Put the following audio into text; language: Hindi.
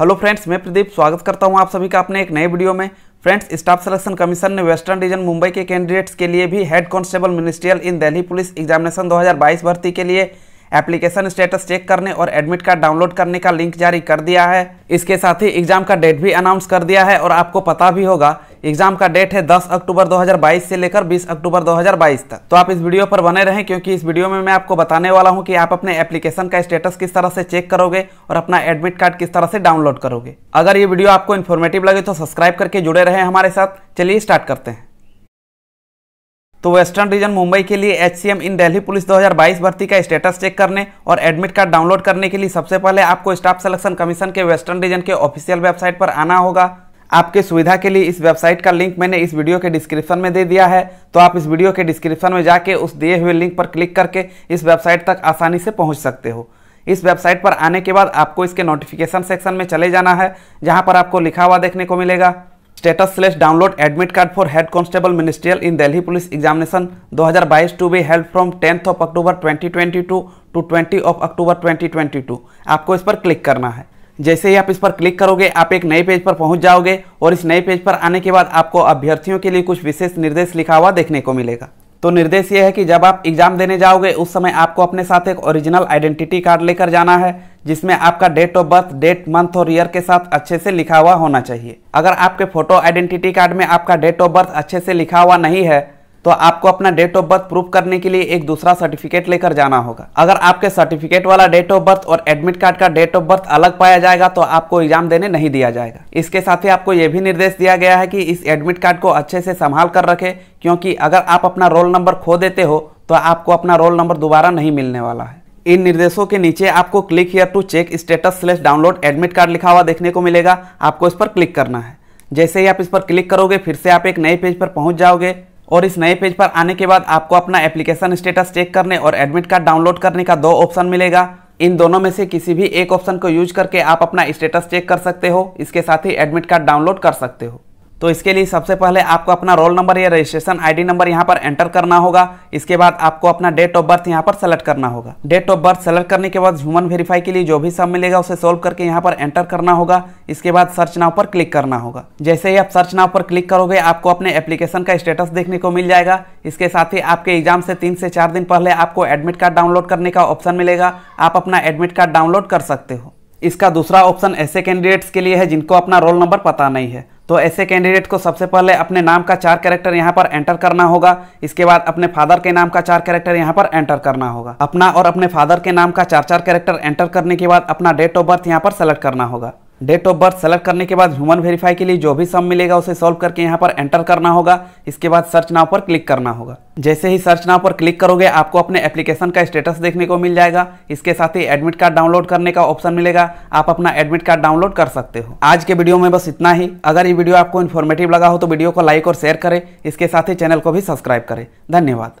हेलो फ्रेंड्स मैं प्रदीप, स्वागत करता हूँ आप सभी का अपने एक नए वीडियो में। फ्रेंड्स स्टाफ सिलेक्शन कमीशन ने वेस्टर्न रीजन मुंबई के कैंडिडेट्स के लिए भी head constable ministerial in Delhi police examination 2022 भर्ती के लिए एप्लीकेशन स्टेटस चेक करने और एडमिट कार्ड डाउनलोड करने का लिंक जारी कर दिया है। इसके साथ ही एग्ज़ाम का डेट भी अनाउंस कर दिया है और आपको पता भी होगा एग्ज़ाम का डेट है 10 अक्टूबर 2022 से लेकर 20 अक्टूबर 2022 तक। तो आप इस वीडियो पर बने रहें, क्योंकि इस वीडियो में मैं आपको बताने वाला हूँ कि आप अपने एप्लीकेशन का स्टेटस किस तरह से चेक करोगे और अपना एडमिट कार्ड किस तरह से डाउनलोड करोगे। अगर ये वीडियो आपको इन्फॉर्मेटिव लगे तो सब्सक्राइब करके जुड़े रहे हमारे साथ। चलिए स्टार्ट करते हैं। तो वेस्टर्न रीजन मुंबई के लिए एचसीएम इन दिल्ली पुलिस 2022 भर्ती का स्टेटस चेक करने और एडमिट कार्ड डाउनलोड करने के लिए सबसे पहले आपको स्टाफ सिलेक्शन कमीशन के वेस्टर्न रीजन के ऑफिशियल वेबसाइट पर आना होगा। आपके सुविधा के लिए इस वेबसाइट का लिंक मैंने इस वीडियो के डिस्क्रिप्शन में दे दिया है। तो आप इस वीडियो के डिस्क्रिप्शन में जाके उस दिए हुए लिंक पर क्लिक करके इस वेबसाइट तक आसानी से पहुँच सकते हो। इस वेबसाइट पर आने के बाद आपको इसके नोटिफिकेशन सेक्शन में चले जाना है, जहाँ पर आपको लिखा हुआ देखने को मिलेगा status slash download admit card for head constable ministerial in Delhi police examination 2022 to be held from 10th of October 2022 to 20 of October 2022 आपको इस पर क्लिक करना है। जैसे ही आप इस पर क्लिक करोगे, आप एक नए पेज पर पहुँच जाओगे और इस नए पेज पर आने के बाद आपको अभ्यर्थियों के लिए कुछ विशेष निर्देश लिखा हुआ देखने को मिलेगा। तो निर्देश ये है कि जब आप एग्ज़ाम देने जाओगे, उस समय आपको अपने साथ एक ओरिजिनल आइडेंटिटी कार्ड लेकर जाना है, जिसमें आपका date of birth date month और ईयर के साथ अच्छे से लिखा हुआ होना चाहिए। अगर आपके फ़ोटो आइडेंटिटी कार्ड में आपका डेट ऑफ़ बर्थ अच्छे से लिखा हुआ नहीं है तो आपको अपना डेट ऑफ़ बर्थ प्रूफ करने के लिए एक दूसरा सर्टिफिकेट लेकर जाना होगा। अगर आपके सर्टिफिकेट वाला डेट ऑफ़ बर्थ और एडमिट कार्ड का डेट ऑफ़ बर्थ अलग पाया जाएगा तो आपको एग्ज़ाम देने नहीं दिया जाएगा। इसके साथ ही आपको यह भी निर्देश दिया गया है कि इस एडमिट कार्ड को अच्छे से संभाल कर रखे, क्योंकि अगर आप अपना रोल नंबर खो देते हो तो आपको अपना रोल नंबर दोबारा नहीं मिलने वाला है। इन निर्देशों के नीचे आपको click here to check status slash download admit card लिखा हुआ देखने को मिलेगा। आपको इस पर क्लिक करना है। जैसे ही आप इस पर क्लिक करोगे, फिर से आप एक नए पेज पर पहुँच जाओगे। और इस नए पेज पर आने के बाद आपको अपना एप्लीकेशन स्टेटस चेक करने और एडमिट कार्ड डाउनलोड करने का दो ऑप्शन मिलेगा। इन दोनों में से किसी भी एक ऑप्शन को यूज़ करके आप अपना स्टेटस चेक कर सकते हो। इसके साथ ही एडमिट कार्ड डाउनलोड कर सकते हो। तो इसके लिए सबसे पहले आपको अपना रोल नंबर या रजिस्ट्रेशन आईडी नंबर यहाँ पर एंटर करना होगा। इसके बाद आपको अपना डेट ऑफ़ बर्थ यहाँ पर सेलेक्ट करना होगा। डेट ऑफ़ बर्थ सेलेक्ट करने के बाद ह्यूमन वेरीफाई के लिए जो भी सब मिलेगा उसे सोल्व करके यहाँ पर एंटर करना होगा। इसके बाद सर्च नाव पर क्लिक करना होगा। जैसे ही आप सर्च नाव पर क्लिक करोगे, आपको अपने एप्लीकेशन का स्टेटस देखने को मिल जाएगा। इसके साथ ही आपके एग्ज़ाम से तीन से चार दिन पहले आपको एडमिट कार्ड डाउनलोड करने का ऑप्शन मिलेगा। आप अपना एडमिट कार्ड डाउनलोड कर सकते हो। इसका दूसरा ऑप्शन ऐसे कैंडिडेट्स के लिए है जिनको अपना रोल नंबर पता नहीं है। तो ऐसे कैंडिडेट को सबसे पहले अपने नाम का चार कैरेक्टर यहाँ पर एंटर करना होगा। इसके बाद अपने फादर के नाम का चार कैरेक्टर यहाँ पर एंटर करना होगा। अपना और अपने फादर के नाम का चार चार कैरेक्टर एंटर करने के बाद अपना डेट ऑफ़ बर्थ यहाँ पर सेलेक्ट करना होगा। डेट ऑफ़ बर्थ सेलेक्ट करने के बाद ह्यूमन वेरीफाई के लिए जो भी सम मिलेगा उसे सॉल्व करके यहाँ पर एंटर करना होगा। इसके बाद सर्च नाव पर क्लिक करना होगा। जैसे ही सर्च नाव पर क्लिक करोगे, आपको अपने एप्लीकेशन का स्टेटस देखने को मिल जाएगा। इसके साथ ही एडमिट कार्ड डाउनलोड करने का ऑप्शन मिलेगा। आप अपना एडमिट कार्ड डाउनलोड कर सकते हो। आज के वीडियो में बस इतना ही। अगर ये वीडियो आपको इन्फॉर्मेटिव लगा हो तो वीडियो को लाइक और शेयर करें। इसके साथ ही चैनल को भी सब्सक्राइब करें। धन्यवाद।